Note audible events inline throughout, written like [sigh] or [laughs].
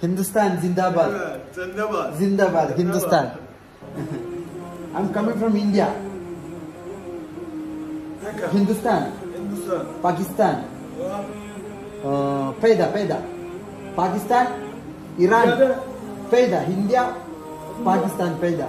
Hindustan, Zindabad. Zindabad. Zindabad, Hindustan. [laughs] I'm coming from India. Mecca. Hindustan, Hindustan. Pakistan. Uh, Peda, Peda. Pakistan, Iran. Peda, India, Pakistan, Peda.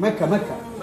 Mecca, Mecca,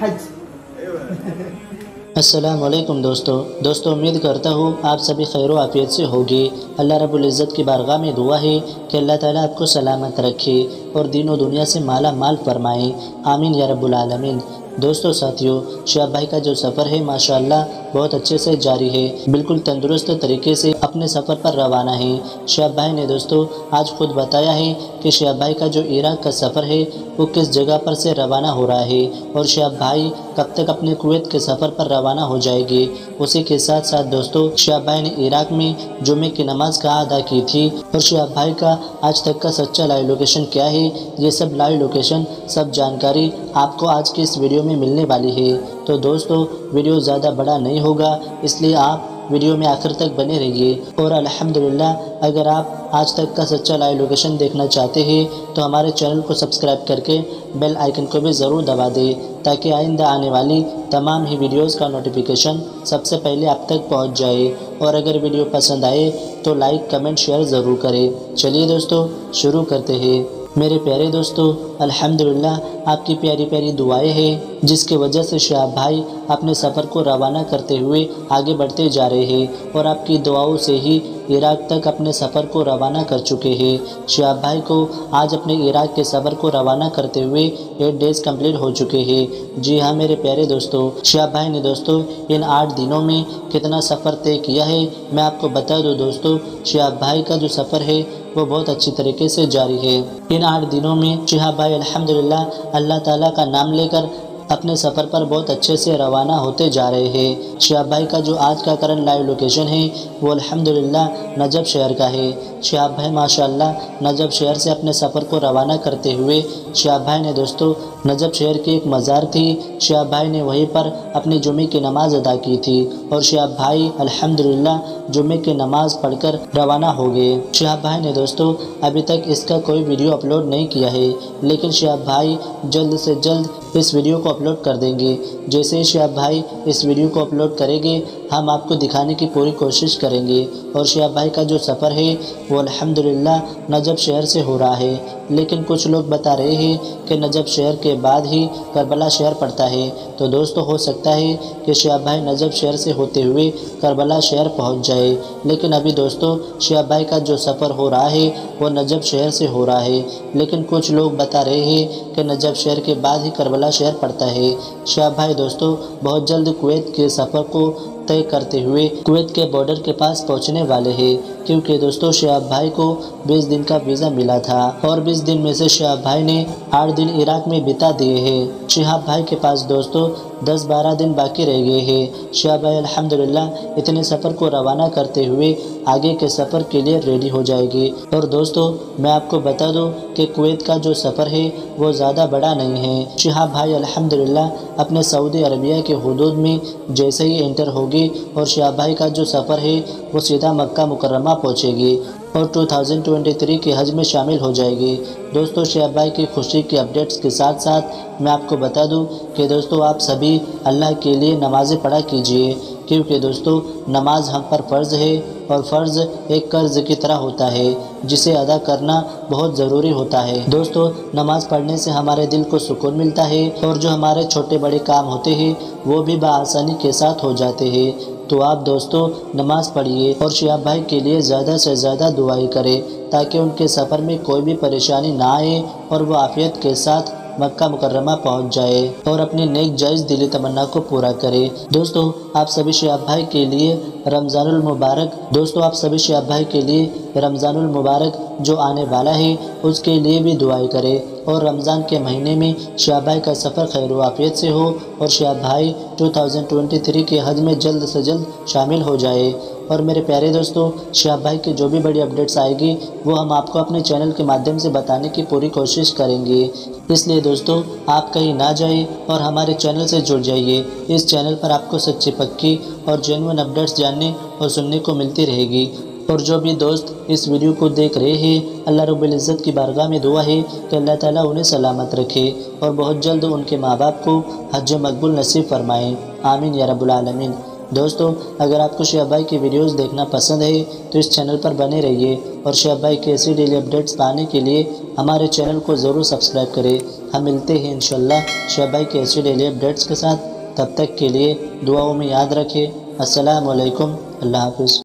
Hajj. असलकम दोस्तों। दोस्तों, उम्मीद करता हूँ आप सभी खैर आफियत से होगी। अल्लाह रब्ज़त की बारगाह में दुआ है कि अल्लाह ताला आपको सलामत रखे और दीनों दुनिया से माला माल फरमाए। आमीन या रब्बुलमीन दोस्तों, साथियों शाह भाई का जो सफ़र है, माशाल्लाह, बहुत अच्छे से जारी है। बिल्कुल तंदुरुस्त तरीके से अपने सफ़र पर रवाना है। शाह भाई ने, दोस्तों, आज खुद बताया है कि शाह भाई का जो इराक का सफ़र है, वो किस जगह पर से रवाना हो रहा है और शाह भाई कब तक अपने कुवैत के सफ़र पर रवाना हो जाएगी? उसी के साथ साथ दोस्तों शाह भाई ने इराक में जुमे की नमाज़ कहाँ अदा की थी और शाह भाई का आज तक का सच्चा लाइव लोकेशन क्या है? ये सब लाइव लोकेशन, सब जानकारी आपको आज की इस वीडियो में मिलने वाली है। तो दोस्तों, वीडियो ज़्यादा बड़ा नहीं होगा, इसलिए आप वीडियो में आखिर तक बने रहिए। और अल्हम्दुलिल्लाह, अगर आप आज तक का सच्चा लाइव लोकेशन देखना चाहते हैं तो हमारे चैनल को सब्सक्राइब करके बेल आइकन को भी ज़रूर दबा दें, ताकि आइंदा आने वाली तमाम ही वीडियोस का नोटिफिकेशन सबसे पहले आप तक पहुँच जाए। और अगर वीडियो पसंद आए तो लाइक कमेंट शेयर ज़रूर करें। चलिए दोस्तों, शुरू करते हैं। मेरे प्यारे दोस्तों, अल्हम्दुलिल्लाह, आपकी प्यारी प्यारी दुआएँ हैं। जिसकी वजह से शाह भाई अपने सफ़र को रवाना करते हुए आगे बढ़ते जा रहे हैं और आपकी दुआओं से ही इराक तक अपने सफ़र को रवाना कर चुके हैं। शाह भाई को आज अपने इराक के सफ़र को रवाना करते हुए एट डेज़ कंप्लीट हो चुके हैं। जी हाँ मेरे प्यारे दोस्तों शाह भाई ने दोस्तों, इन आठ दिनों में कितना सफ़र तय किया है, मैं आपको बता दूँ दोस्तों शाह भाई का जो सफ़र है, वो बहुत अच्छी तरीके से जारी है। इन आठ दिनों में शिहाब भाई, अल्हम्दुलिल्लाह, अल्लाह ताला का नाम लेकर अपने सफ़र पर बहुत अच्छे से रवाना होते जा रहे हैं। शिहाब भाई का जो आज का करंट लाइव लोकेशन है, वो अल्हम्दुलिल्लाह नजब शहर का है। शिहाब भाई, माशाल्लाह, नजब शहर से अपने सफ़र को रवाना करते हुए शिहाब भाई ने दोस्तों, नजब शहर की एक मज़ार थी। शिहाब भाई ने वहीं पर अपनी जुमे की नमाज़ अदा की थी और शिहाब भाई, अल्हम्दुलिल्लाह जुमे की नमाज़ पढ़कर रवाना हो गए। शिहाब भाई ने दोस्तों, अभी तक इसका कोई वीडियो अपलोड नहीं किया है, लेकिन शिहाब भाई जल्द से जल्द इस वीडियो को अपलोड कर देंगे। जैसे शिहाब भाई इस वीडियो को अपलोड करेंगे हम आपको दिखाने की पूरी कोशिश करेंगे। और शिहाब भाई का जो सफ़र है, वो अल्हम्दुलिल्लाह नजब शहर से हो रहा है। लेकिन कुछ लोग बता रहे हैं कि नजब शहर के बाद ही करबला शहर पड़ता है। तो दोस्तों, हो सकता है कि शिहाब भाई नजब शहर से होते हुए करबला शहर पहुँच जाए। लेकिन अभी दोस्तों शिहाब भाई का जो सफ़र हो रहा है, वो नजब शहर से हो रहा है। लेकिन कुछ लोग बता रहे हैं कि नजब शहर के बाद ही करबला शहर पड़ता है। शिहाब भाई, दोस्तों, बहुत जल्द कुवैत के सफ़र को तय करते हुए कुवैत के बॉर्डर के पास पहुँचने वाले हैं, क्योंकि दोस्तों शहाब भाई को 20 दिन का वीज़ा मिला था और 20 दिन में से शहाब भाई ने 8 दिन इराक में बिता दिए हैं। शहाब भाई के पास दोस्तों 10-12 दिन बाकी रह गए हैं। शहाब भाई, अल्हम्दुलिल्लाह, इतने सफ़र को रवाना करते हुए आगे के सफ़र के लिए रेडी हो जाएगी। और दोस्तों, मैं आपको बता दूँ कि कुवैत का जो सफ़र है, वो ज़्यादा बड़ा नहीं है। शहाब भाई, अल्हम्दुलिल्लाह, अपने सऊदी अरबिया के हदूद में जैसे ही इंटर होगी और शहाब भाई का जो सफ़र है, वो सीधा मक्का मुकरमा पहुँचेगी। और 2023 के हज में शामिल हो जाएगी। दोस्तों शहब भाई की खुशी के अपडेट्स के साथ साथ मैं आपको बता दूँ कि दोस्तों, आप सभी अल्लाह के लिए नमाज़ें पढ़ा कीजिए, क्योंकि दोस्तों, नमाज़ हम पर फ़र्ज़ है और फ़र्ज़ एक कर्ज़ की तरह होता है, जिसे अदा करना बहुत ज़रूरी होता है। दोस्तों, नमाज़ पढ़ने से हमारे दिल को सुकून मिलता है और जो हमारे छोटे बड़े काम होते हैं, वो भी बसानी के साथ हो जाते हैं। तो आप दोस्तों, नमाज़ पढ़िए और शिहाब भाई के लिए ज़्यादा से ज़्यादा दुआई करें, ताकि उनके सफ़र में कोई भी परेशानी ना आए और वो आफियत के साथ मक्का मुकर्रमा पहुँच जाए और अपनी नेक जायज़ दिली तमन्ना को पूरा करे। दोस्तों, आप सभी शिहाब भाई के लिए रमज़ानुल मुबारक। दोस्तों, आप सभी शिहाब भाई के लिए रमज़ानुल मुबारक जो आने वाला है, उसके लिए भी दुआई करें। और रमज़ान के महीने में शिहाब भाई का सफ़र खैर वाफियत से हो और शिहाब भाई 2023 के हज में जल्द से जल्द शामिल हो जाए। और मेरे प्यारे दोस्तों शाह भाई की जो भी बड़ी अपडेट्स आएगी, वो हम आपको अपने चैनल के माध्यम से बताने की पूरी कोशिश करेंगे। इसलिए दोस्तों, आप कहीं ना जाइए और हमारे चैनल से जुड़ जाइए। इस चैनल पर आपको सच्ची पक्की और जेनुअन अपडेट्स जानने और सुनने को मिलती रहेगी। और जो भी दोस्त इस वीडियो को देख रहे हैं, अल्लाह रब्बुल इज़्ज़त की बारगाह में दुआ है कि अल्लाह ताला उन्हें सलामत रखे और बहुत जल्द उनके माँ बाप को हज मकबूल नसीब फरमाएँ। आमीन या रब्बुल आलमीन। दोस्तों, अगर आपको शेब भाई की वीडियोस देखना पसंद है तो इस चैनल पर बने रहिए और शेब भाई की ऐसी डेली अपडेट्स पाने के लिए हमारे चैनल को ज़रूर सब्सक्राइब करें। हम मिलते हैं इंशाल्लाह शेब भाई की ऐसी डेली अपडेट्स के साथ। तब तक के लिए दुआओं में याद रखें। अस्सलाम वालेकुम अल्लाह हाफिज़।